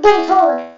背错了。